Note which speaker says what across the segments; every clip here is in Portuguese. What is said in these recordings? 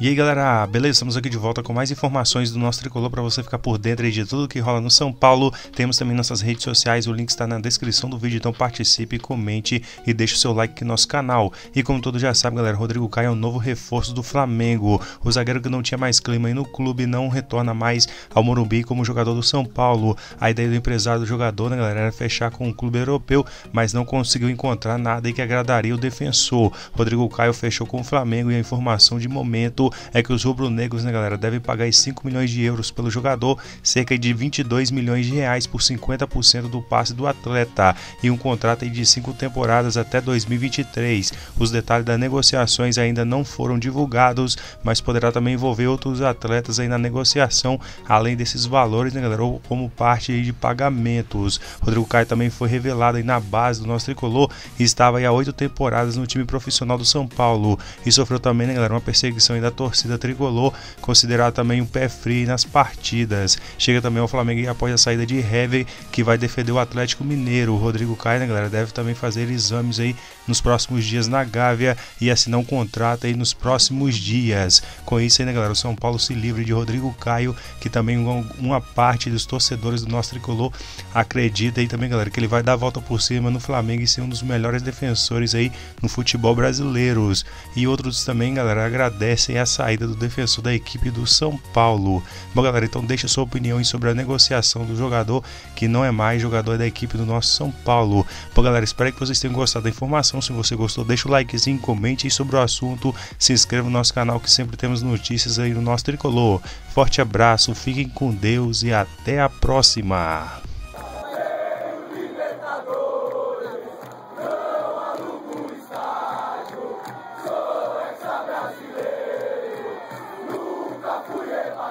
Speaker 1: E aí galera, beleza? Estamos aqui de volta com mais informações do nosso tricolor para você ficar por dentro de tudo que rola no São Paulo. Temos também nossas redes sociais, o link está na descrição do vídeo, então participe, comente e deixe o seu like aqui no nosso canal. E como todos já sabem, galera, Rodrigo Caio é o novo reforço do Flamengo. O zagueiro que não tinha mais clima aí no clube não retorna mais ao Morumbi como jogador do São Paulo. A ideia do empresário do jogador, né, galera, era fechar com um clube europeu, mas não conseguiu encontrar nada que agradaria o defensor. Rodrigo Caio fechou com o Flamengo e a informação de momento é que os rubro-negros, né, galera, devem pagar 5 milhões de euros pelo jogador, cerca de 22 milhões de reais por 50% do passe do atleta e um contrato de 5 temporadas até 2023. Os detalhes das negociações ainda não foram divulgados, mas poderá também envolver outros atletas aí na negociação, além desses valores, né, galera, como parte de pagamentos. Rodrigo Caio também foi revelado aí na base do nosso tricolor e estava aí há oito temporadas no time profissional do São Paulo e sofreu também, né, galera, uma perseguição da torcida tricolor, considerado também um pé frio nas partidas. Chega também ao Flamengo após a saída de Hever, que vai defender o Atlético Mineiro. O Rodrigo Caio, né, galera, deve também fazer exames aí nos próximos dias na Gávea e assinar um contrato aí nos próximos dias. Com isso aí, né, galera, o São Paulo se livre de Rodrigo Caio, que também uma parte dos torcedores do nosso tricolor acredita aí também, galera, que ele vai dar a volta por cima no Flamengo e ser um dos melhores defensores aí no futebol brasileiro. E outros também, galera, agradecem a saída do defensor da equipe do São Paulo. Bom, galera, então deixa sua opinião sobre a negociação do jogador que não é mais jogador da equipe do nosso São Paulo. Bom, galera, espero que vocês tenham gostado da informação. Se você gostou, deixa o likezinho, comente sobre o assunto, se inscreva no nosso canal que sempre temos notícias aí no nosso tricolor. Forte abraço, fiquem com Deus e até a próxima.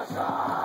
Speaker 2: ま